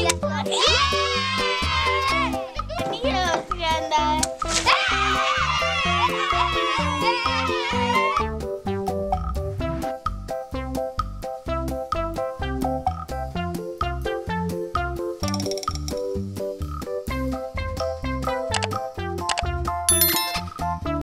Yeah!